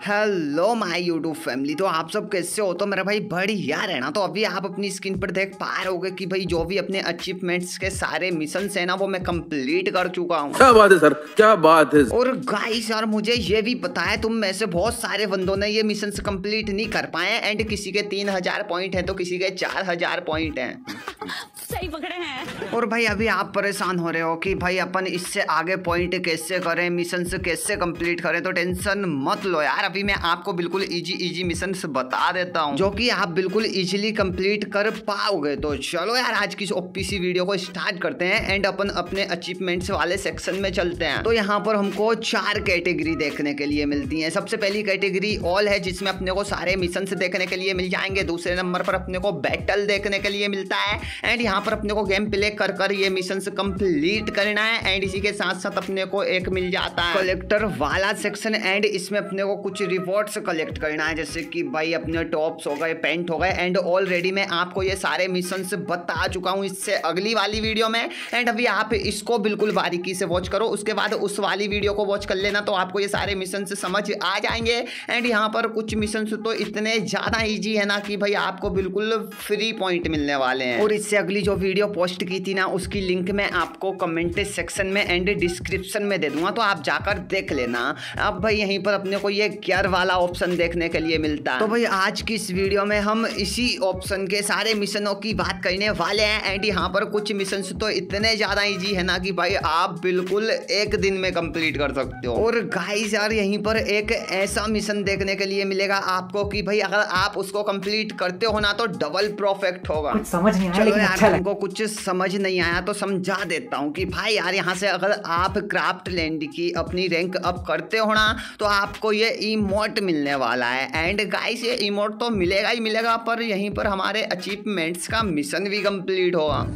Hello my YouTube family तो आप सब कैसे हो? तो मेरा भाई बढ़िया रहना। तो अभी आप अपनी स्क्रीन पर देख पा रहे होगे कि भाई जो भी अपने अचीवमेंट्स के सारे मिशन है ना वो मैं कंप्लीट कर चुका हूँ। क्या बात है सर? क्या बात है? और गाइस यार मुझे ये भी पता है तुम में से बहुत सारे बंदों ने ये मिशन कंप्लीट नहीं कर पाए एंड किसी के तीन हज़ार पॉइंट है तो किसी के चार हज़ार पॉइंट है। सही पकड़े हैं। और भाई, अभी आप परेशान हो रहे हो कि भाई, अपन इससे आगे पॉइंट कैसे करें मिशन कैसे कंप्लीट करें तो टेंशन मत लो यार। अभी मैं आपको बिल्कुल इजी इजी मिशन बता देता हूँ। जो कि आप बिल्कुल इजीली कंप्लीट कर पाओगे। तो चलो यार, आज की ओपीसी वीडियो को स्टार्ट करते हैं एंड अपन अपने अचीवमेंट्स वाले सेक्शन में चलते हैं। तो यहाँ पर हमको चार कैटेगरी देखने के लिए मिलती है। सबसे पहली कैटेगरी ऑल है, जिसमें अपने को सारे मिशन देखने के लिए मिल जाएँगे। दूसरे नंबर पर अपने को बैटल देखने के लिए मिलता है। एंड यहाँ पर अपने को गेम प्ले कर कर ये मिशन कंप्लीट करना है एंड इसी के साथ साथ अपने को एक मिल जाता है। कलेक्टर वाला सेक्शन एंड इसमें अपने को कुछ रिवॉर्ड्स कलेक्ट करना है, जैसे कि भाई अपने टॉप्स हो गए पेंट हो गए एंड ऑलरेडी मैं आपको ये सारे मिशन बता चुका हूँ इससे अगली वाली वीडियो में एंड अभी आप इसको बिल्कुल बारीकी से वॉच करो, उसके बाद उस वाली वीडियो को वॉच कर लेना तो आपको ये सारे मिशन समझ आ जाएँगे एंड यहाँ पर कुछ मिशन तो इतने ज़्यादा ईजी है ना कि भाई आपको बिल्कुल फ्री पॉइंट मिलने वाले हैं। और इससे अगली जो वीडियो पोस्ट की थी ना उसकी लिंक मैं आपको कमेंट सेक्शन में एंड डिस्क्रिप्शन में दे दूँगा तो आप जाकर देख लेना। अब भाई यहीं पर अपने को ये गियर वाला ऑप्शन देखने के लिए मिलता। है तो भाई आज की इस वीडियो में हम इसी ऑप्शन के सारे मिशनों की बात करने वाले हैं एंड यहाँ पर कुछ मिशन तो इतने ज़्यादा ईजी है ना कि भाई आप बिल्कुल एक दिन में कंप्लीट कर सकते हो। और गाइस यार यहीं पर एक ऐसा मिशन देखने के लिए मिलेगा आपको कि भाई अगर आप उसको कंप्लीट करते हो ना तो डबल प्रोफेक्ट होगा। समझ नहीं चलो लेकिन यार अच्छा तुमको कुछ समझ नहीं आया तो समझा देता हूँ कि भाई यार, यहाँ से अगर आप क्राफ्ट लैंड की अपनी रैंक अप करते हो ना तो आपको ये इमोट मिलने वाला है। एंड गाइस ये इमोट तो मिलेगा ही मिलेगा, पर यहीं पर हमारे अचीवमेंट्स का मिशन भी कंप्लीट होगा।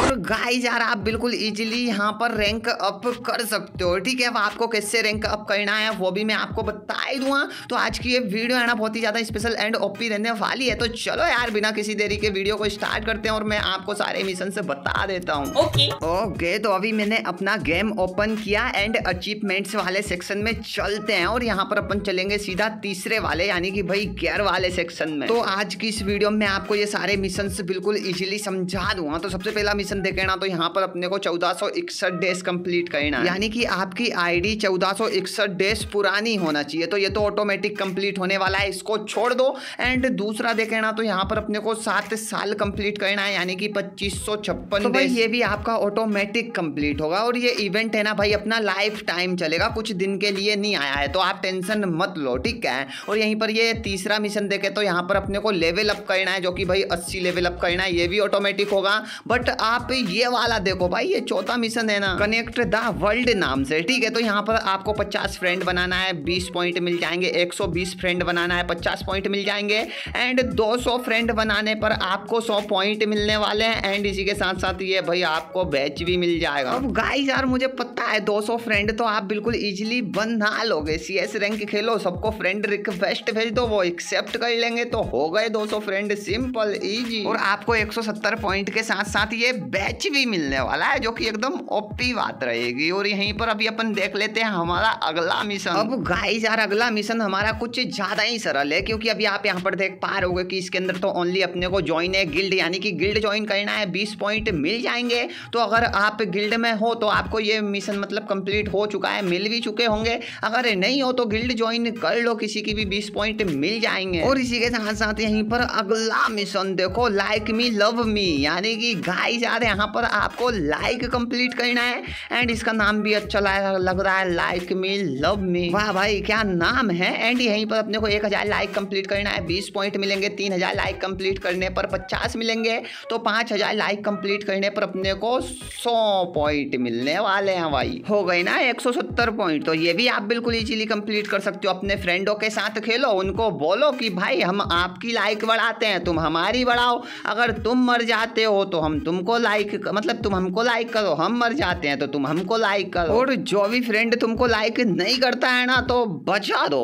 और गाइस यार आप बिल्कुल इजीली यहाँ पर रैंक अप कर सकते हो ठीक है? अब आपको कैसे रैंक अप करना है वो भी मैं आपको बता ही दूँगा। तो आज की ये वीडियो है ना बहुत ही ज़्यादा स्पेशल एंड ओपी रहने वाली है। तो चलो यार बिना किसी देरी के वीडियो को स्टार्ट करते हैं और मैं आपको सारे मिशन से बता देता हूँ। ओके ओके तो अभी मैंने अपना गेम ओपन किया एंड अचीवमेंट्स वाले सेक्शन में चलते हैं और यहाँ पर अपन चलेंगे सीधा तीसरे वाले यानी कि भाई गियर वाले सेक्शन में। तो आज की इस वीडियो में आपको ये सारे मिशन बिल्कुल इजीली समझा दूँगा। तो सबसे पहला मिशन देखे ना तो यहाँ पर अपने को चौदह डेज़ कंप्लीट करना है। यानी कि आपकी आईडी चौदह डेज़ पुरानी होना चाहिए। तो ये तो ऑटोमेटिक कंप्लीट होने वाला है इसको छोड़ दो। एंड दूसरा देखे ना तो यहाँ पर अपने को सात साल कंप्लीट करना है यानी कि पच्चीस सौ छप्पन तो ये भी आपका ऑटोमेटिक कंप्लीट होगा और ये इवेंट है ना भाई अपना लाइफ टाइम चलेगा। कुछ दिन के लिए नहीं आया है तो आप टेंशन मत लो ठीक है? और यहीं पर ये तीसरा मिशन देखे तो यहाँ पर अपने को लेवल अप करना है जो कि भाई अस्सी लेवल अप करना है ये भी ऑटोमेटिक होगा। बट आप ये वाला देखो भाई, ये चौथा मिशन है ना। कनेक्ट द वर्ल्ड नाम से, ठीक है? तो यहाँ पर आपको पचास फ्रेंड बनाना है, बीस पॉइंट मिल जाएँगे, एक सौ बीस फ्रेंड बनाना है, पचास पॉइंट मिल जाएँगे एंड दो सौ फ्रेंड बनाने पर आपको सौ पॉइंट मिलने वाले हैं एंड इसी के साथ साथ ये भाई आपको बैच भी मिल जाएगा। अब गाइस यार, मुझे पता है 200 फ्रेंड तो आप बिल्कुल इजीली बना लोगे। सी रैंक खेलो, सबको फ्रेंड रिक्वेस्ट भेज दो, वो एक्सेप्ट कर लेंगे तो हो गए 200 फ्रेंड सिंपल इजी और आपको 170 पॉइंट के साथ साथ ये बैच भी मिलने वाला है, जो कि एकदम ओपी बात रहेगी। और यहीं पर अभी अपन देख लेते हैं हमारा अगला मिशन। अब गाइस यार, अगला मिशन हमारा कुछ ज़्यादा ही सरल है, क्योंकि अभी आप यहाँ पर देख पा रहे होगे कि इसके अंदर तो ओनली अपने को ज्वाइन है गिल्ड यानी कि गिल्ड ज्वाइन करना है, बीस पॉइंट मिल जाएँगे। तो अगर आप गिल्ड में हो तो आपको ये मिशन मतलब कंप्लीट हो चुका है, मिल भी चुके होंगे। अगर नहीं हो तो गिल्ड ज्वाइन कर लो, किसी की भी बीस पॉइंट मिल जाएँगे। और इसी के साथ साथ यहीं पर अगला मिशन देखो लाइक मी लव मी यानी कि गाइस यार यहाँ पर आपको लाइक कंप्लीट करना है। एंड इसका नाम भी अच्छा लग रहा है लाइक मी लव मी वाह भाई, क्या नाम है? एंड यहीं पर अपने को एक हज़ार लाइक कंप्लीट करना है। बीस पॉइंट मिलेंगे, तीन हज़ार लाइक कंप्लीट करने पर पचास मिलेंगे। तो पाँच हज़ार लाइक कंप्लीट करने पर अपने को सौ पॉइंट मिलने वाले हैं भाई। हो गए ना एक सौ सत्तर पॉइंट तो ये भी आप बिल्कुल इजीली कंप्लीट कर सकते हो। अपने फ्रेंडों के साथ खेलो, उनको बोलो कि भाई, हम आपकी लाइक बढ़ाते हैं, तुम हमारी बढ़ाओ। अगर तुम मर जाते हो तो हम तुमको लाइक मतलब तुम हमको लाइक करो हम मर जाते हैं तो तुम हमको लाइक करो। और जो भी फ्रेंड तुमको लाइक नहीं करता है ना तो बचा दो।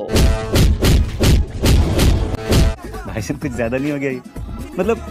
भाई सब कुछ ज़्यादा नहीं हो गया मतलब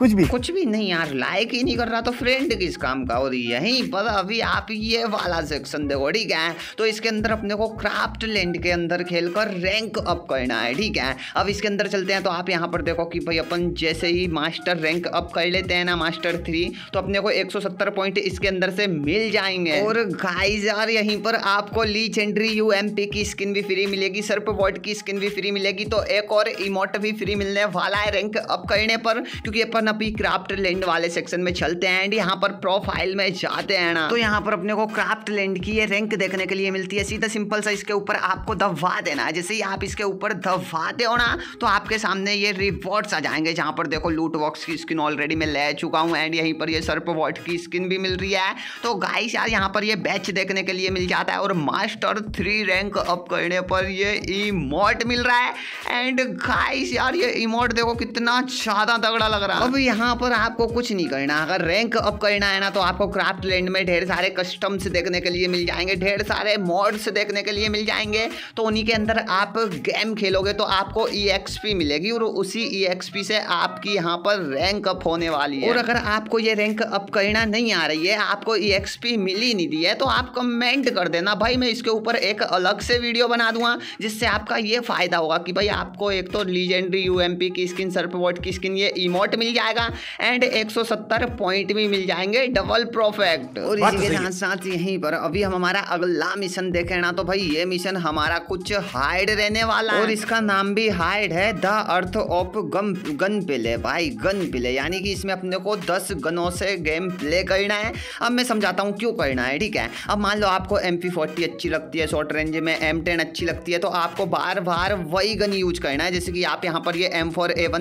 कुछ भी। कुछ भी नहीं यार लाइक ही नहीं कर रहा तो फ्रेंड किस काम का? और यहीं पर अभी आप ये वाला सेक्शन देखो, ठीक है? तो इसके अंदर अपने को क्राफ्ट लैंड के अंदर खेल कर रैंक अप करना है, ठीक है? अब इसके अंदर चलते हैं तो आप यहाँ पर देखो कि भाई अपन जैसे ही मास्टर रैंक अप कर लेते हैं ना मास्टर थ्री तो अपने को 170 पॉइंट इसके अंदर से मिल जाएँगे। और गाइस यार, यहीं पर आपको लीजेंडरी यू की स्किन भी फ्री मिलेगी, सर्प वॉट की स्किन भी फ्री मिलेगी तो एक और इमोट भी फ्री मिलने वाला है रैंक अप करने पर, क्योंकि अपन अपन अभी क्राफ्ट लैंड वाले सेक्शन में चलते हैं एंड यहाँ पर प्रोफ़ाइल में जाते हैं ना तो यहाँ पर अपने को क्राफ्ट लैंड की ये रैंक देखने के लिए मिलती है। सीधा सिंपल सा इसके ऊपर आपको दबा देना है। जैसे ही आप इसके ऊपर दबाते हो ना तो आपके सामने ये रिवॉर्ड्स आ जाएँगे। जहाँ पर देखो लूट बॉक्स की स्किन ऑलरेडी मैं ले चुका हूँ एंड यहीं पर ये सर्प वॉट की स्किन भी मिल रही है। तो गाइस यार, यहाँ पर ये बैच देखने के लिए मिल जाता है और मास्टर थ्री रैंक अप करने पर ये इमोट मिल रहा है। एंड गाइस यार, ये इमोट देखो कितना ज़्यादा तगड़ा लग रहा है। अब यहाँ पर आपको कुछ नहीं करना। अगर रैंक अप करना है ना तो आपको क्राफ्ट लैंड में ढेर सारे कस्टम्स देखने के लिए मिल जाएँगे, ढेर सारे मॉड्स देखने के लिए मिल जाएँगे। तो उन्हीं के अंदर आप गेम खेलोगे तो आपको ई मिलेगी और उसी ई से आपकी यहाँ पर रैंक अप होने वाली है। और अगर आपको ये रैंक अप करना नहीं आ रही है, आपको ई मिल ही नहीं दी है तो आप कमेंट कर देना। भाई, मैं इसके ऊपर एक अलग से वीडियो बना दूँगा, जिससे आपका ये फ़ायदा होगा कि भाई आपको एक तो लीजेंडरी यू की स्किन सर्प की स्किन ये इमोट मिल जाएगा एंड 170 पॉइंट भी मिल जाएँगे डबल प्रोफेक्ट और इसी के साथ साथ यहीं पर अभी हम हमारा अगला मिशन देखे ना तो भाई ये मिशन हमारा कुछ हाइड रहने वाला और इसका नाम भी हाइड है the earth of gun gun play भाई गन प्ले यानी कि इसमें अपने को दस गनों से गेम प्ले करना है। अब मैं समझाता हूँ क्यों करना है ठीक है? अब मान लो आपको एम अच्छी लगती है शॉर्ट रेंज में एम टेन अच्छी लगती है तो आपको बार बार वही गन यूज़ करना है जैसे कि आप यहाँ पर ये एम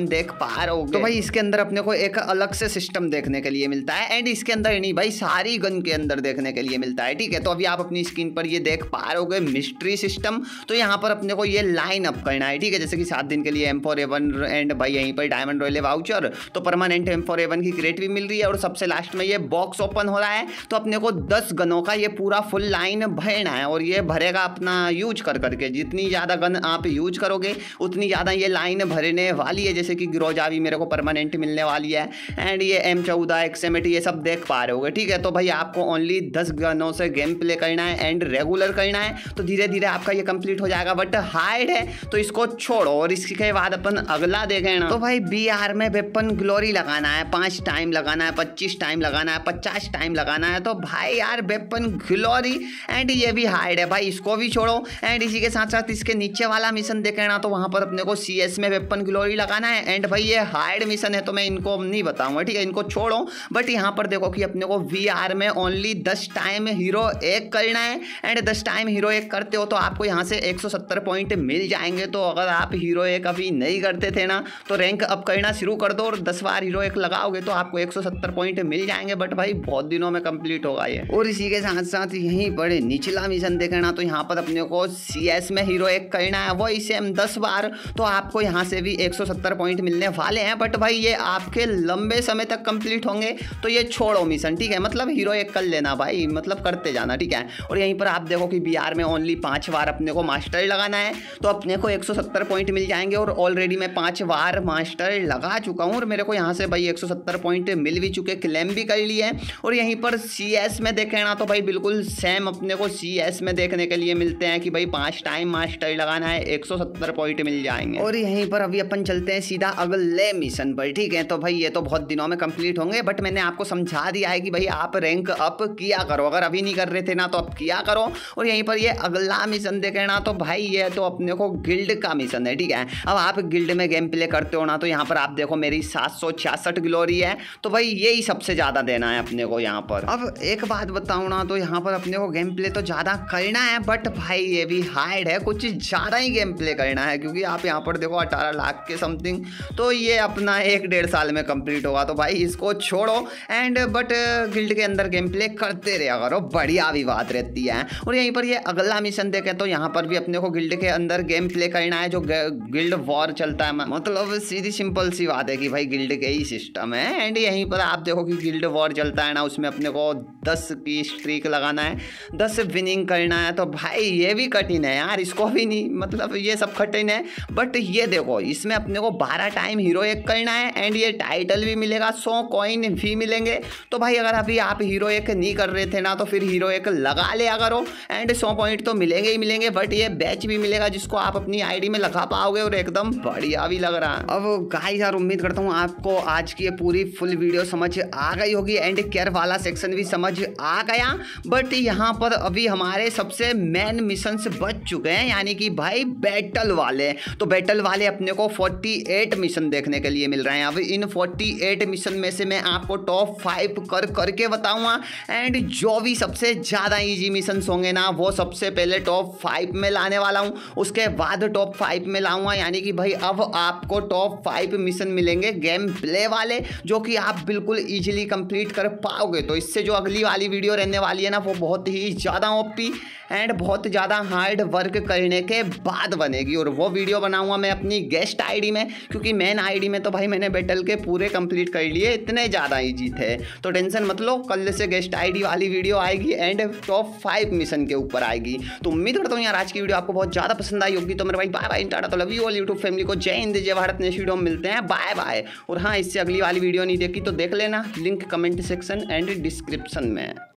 देख पा रहे हो तो भाई इसके अंदर अपने को एक अलग से सिस्टम देखने के लिए मिलता है एंड इसके अंदर नहीं भाई सारी गन के अंदर देखने के लिए मिलता है, ठीक है? तो अभी आप अपनी स्क्रीन पर ये देख पा रहे मिस्ट्री सिस्टम तो यहाँ पर अपने को ये लाइन अप करना है, ठीक है? जैसे कि सात दिन के लिए एम फोर एवन एंड भाई यहीं पर डायमंड रॉयल वाउचर तो permanent M four A one की क्रेट भी मिल रही है और सबसे लास्ट में ये बॉक्स ओपन हो रहा है तो अपने को दस गनों का ये पूरा फुल लाइन भरना है और ये भरेगा अपना यूज़ कर करके। जितनी ज़्यादा गन आप यूज़ करोगे, उतनी ज़्यादा ये लाइन भरने वाली है, जैसे कि ग्रोजा भी मेरे को परमानेंट मिलने वाली है। एंड ये एम चौदह एक्सएमटी ये सब देख पा रहे होगे, ठीक है? तो भाई आपको ओनली दस गनों से गेम प्ले करना है एंड रेगुलर करना है। तो धीरे धीरे आपका ये कंप्लीट हो जाएगा बट हार्ड है तो इसको छोड़ो और इसके बाद अपन अगला देखें ना। तो भाई बी आर में वेपन ग्लोरी लगाना है, पाँच टाइम लगाना है, पच्चीस टाइम लगाना है, पचास टाइम लगाना है तो भाई यार वेपन ग्लोरी एंड ये भी हार्ड है। भाई इसको भी छोड़ो एंड इसी के साथ साथ इसके नीचे वाला मिशन देखे ना तो वहाँ पर अपने को सी में वेपन ग्लोरी लगाना है। एंड भाई ये हार्ड मिशन है तो मैं इनको नहीं बताऊँगा, ठीक है? इनको छोड़ो। बट यहाँ पर देखो कि अपने को वी में ओनली दस टाइम हीरो एक करना है। एंड दस टाइम हीरो एक करते हो तो आपको यहाँ से 170 पॉइंट मिल जाएँगे। तो अगर आप हीरो एक अभी नहीं करते थे ना तो रैंक अप करना शुरू कर दो और दस बार हीरो एक लगाओगे तो आपको 170 पॉइंट मिल जाएँगे। बट भाई, बहुत दिनों में कंप्लीट होगा ये। और इसी के साथ साथ यहीं पर निचला मिशन देखना तो यहाँ पर अपने को सी में हीरो एक करना है। वही सेम दस बार तो आपको यहाँ से भी एक पॉइंट मिलने वाले हैं। बट भाई, ये आपके लंबे समय तक कंप्लीट होंगे तो ये छोड़ो मिशन, ठीक है? मतलब हीरो एक कर लेना भाई मतलब करते जाना, ठीक है? और यहीं पर आप देखो कि बिहार में ओनली पाँच बार अपने को मास्टर लगाना है तो अपने को 170 पॉइंट मिल जाएँगे और ऑलरेडी मैं पाँच बार मास्टर लगा चुका हूँ और मेरे को यहाँ से भाई 170 पॉइंट मिल भी चुके क्लेम भी कर लिए और यहीं पर सीएस में देखे ना तो भाई बिल्कुल सेम अपने को सी में देखने के लिए मिलते हैं कि भाई पाँच टाइम मास्टर लगाना है, एक पॉइंट मिल जाएँगे। और यहीं पर अभी अपन चलते हैं सीधा अगले मिशन पर, ठीक है? तो भाई ये तो बहुत दिनों में कंप्लीट होंगे बट मैंने आपको समझा दिया है कि भाई आप रैंक अप किया करो। अगर अभी नहीं कर रहे थे ना तो अब किया करो। और यहीं पर ये अगला मिशन देखे ना तो भाई ये तो अपने को गिल्ड का मिशन है, ठीक है? अब आप गिल्ड में गेम प्ले करते हो ना तो यहाँ पर आप देखो मेरी सात ग्लोरी है। तो भाई यही सबसे ज़्यादा देना है अपने को यहाँ पर। अब एक बात बताऊँ ना तो यहाँ पर अपने को गेम प्ले तो ज़्यादा करना है बट भाई ये भी हार्ड है। कुछ ज़्यादा ही गेम प्ले करना है, क्योंकि आप यहाँ पर देखो अठारह लाख के समथिंग तो ये अपना एक डेढ़ साल में कंप्लीट होगा तो भाई इसको छोड़ो। एंड बट गिल्ड के अंदर गेम प्ले करते रहे करो बढ़िया भी बात रहती है। और यहीं पर ये अगला मिशन देखे तो यहाँ पर भी अपने को गिल्ड के अंदर गेम प्ले करना है, जो गिल्ड वॉर चलता है। मतलब सीधी सिंपल सी बात है कि भाई गिल्ड के ही सिस्टम है। एंड यहीं पर आप देखो कि गिल्ड वॉर चलता है ना, उसमें अपने को दस की स्ट्रीक लगाना है, दस विनिंग करना है। तो भाई ये भी कठिन है यार, इसको भी नहीं मतलब ये सब कठिन है। बट ये देखो, इसमें अपने को बारह टाइम हीरो एक करना है। एंड टाइटल भी मिलेगा, सौ कॉइन भी मिलेंगे। तो भाई, अगर अभी आप हीरो एक नहीं कर रहे थे ना तो फिर हीरो एक लगा लिया करो एंड सौ पॉइंट तो मिलेंगे ही मिलेंगे बट ये बैच भी मिलेगा जिसको आप अपनी आईडी में लगा पाओगे और एकदम बढ़िया भी लग रहा। है अब गाइस यार, उम्मीद करता हूँ आपको आज की ये पूरी फुल वीडियो समझ आ गई होगी एंड केयर वाला सेक्शन भी समझ आ गया। बट यहाँ पर अभी हमारे सबसे मेन मिशन बच चुके हैं, यानी कि भाई बैटल वाले। तो बैटल वाले अपने को 48 मिशन देखने के लिए मिल रहे हैं। अब इन 48 मिशन में से मैं आपको टॉप फाइव कर, करके बताऊँगा। एंड जो भी सबसे ज़्यादा इजी मिशन होंगे ना, वो सबसे पहले टॉप फाइव में लाने वाला हूँ। उसके बाद टॉप फाइव में लाऊँगा, यानी कि भाई अब आपको टॉप फाइव मिशन मिलेंगे गेम प्ले वाले, जो कि आप बिल्कुल ईजिली कंप्लीट कर पाओगे। तो इससे जो अगली वाली वीडियो रहने वाली है ना, वो बहुत ही ज़्यादा ओपी एंड बहुत ज़्यादा हार्ड वर्क करने के बाद बनेगी। और वो वीडियो बनाऊँगा मैं अपनी गेस्ट आईडी में, क्योंकि मेन आईडी में तो भाई मैंने बैटल के पूरे कंप्लीट कर लिए, इतने ज़्यादा ईजी थे। तो टेंशन मत लो, कल से गेस्ट आईडी वाली वीडियो आएगी एंड टॉप फाइव मिशन के ऊपर आएगी। तो उम्मीद करता हूँ यार, आज की वीडियो आपको बहुत ज़्यादा पसंद आई होगी। तो मेरे भाई बाय बाय टाटा तो love you all YouTube family को। जय हिंद, जय भारत, नेक्स्ट वीडियो में मिलते हैं। बाय बाय और हाँ इससे अगली वाली वीडियो नहीं देखी तो देख लेना। Link comment section and description में।